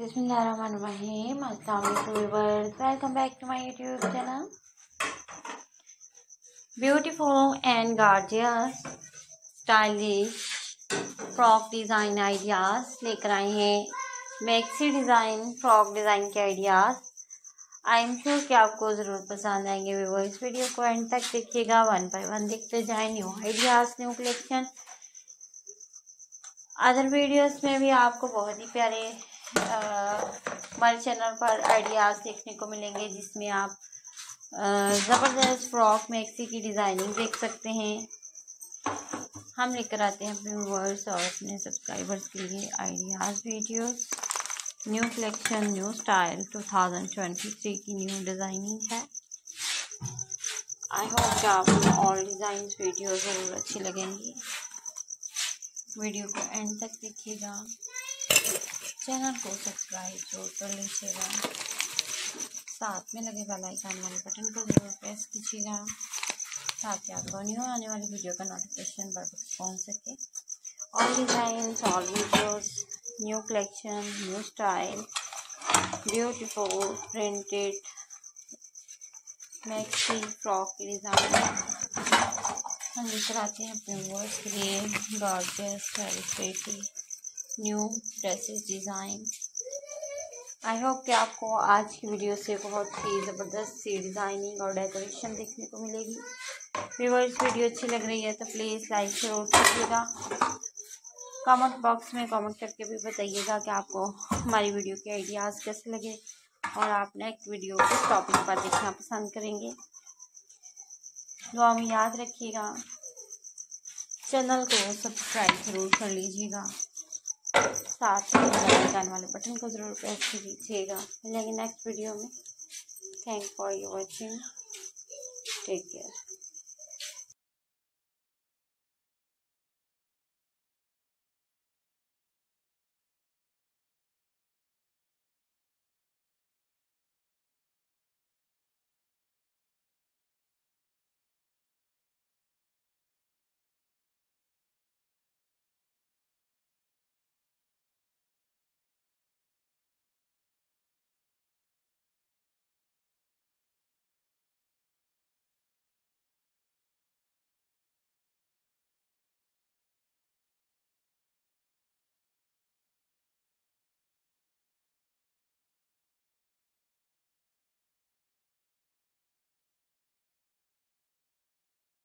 Assalamualaikum viewers. Welcome back to my YouTube channel. Beautiful and gorgeous, stylish frock design ideas लेकर आए हैं। Maxi design frock design के ideas I am sure कि आपको ज़रूर पसंद आएँगे। व्यूवर्स वीडियो को एंड तक देखिएगा। वन बाय वन देखते जाए। New ideas new collection other videos में भी आपको बहुत ही प्यारे हमारे चैनल पर आइडियाज़ देखने को मिलेंगे, जिसमें आप ज़बरदस्त फ्रॉक मैक्सी की डिज़ाइनिंग देख सकते हैं। हम लेकर आते हैं अपने व्यूवर्स और अपने सब्सक्राइबर्स के लिए ideas videos new collection new style 2023 की न्यू डिज़ाइनिंग है। आई होप कि आपको ऑल डिज़ाइन वीडियो ज़रूर अच्छी लगेंगी। वीडियो को एंड तक देखिएगा। चैनल को सब्सक्राइब ज़रूर कर लीजिएगा। साथ में लगे वाला आइकन वाले बटन को ज़रूर प्रेस कीजिएगा, ताकि आपको न्यू आने वाली वीडियो का नोटिफिकेशन बर पहुँच सके। All design all videos new collection new style beautiful printed maxi frock की डिज़ाइन हम लेकर आते हैं अपने वर्स के लिए gorgeous very new dresses design I hope कि आपको आज की वीडियो से बहुत ही ज़बरदस्त सी डिज़ाइनिंग और डेकोरेशन देखने को मिलेगी। व्यूवर्स वीडियो अच्छी लग रही है तो प्लीज़ लाइक ज़रूर कीजिएगा। कमेंट बॉक्स में कमेंट करके भी बताइएगा कि आपको हमारी वीडियो के आइडियाज़ कैसे लगे और आप नेक्स्ट वीडियो किस टॉपिक पर देखना पसंद करेंगे। दुआ में याद रखिएगा। चैनल को सब्सक्राइब ज़रूर कर लीजिएगा। साथ में आइकन वाले बटन को ज़रूर प्रेस कीजिएगा मिलेंगे नेक्स्ट वीडियो में। Thank for your watching take care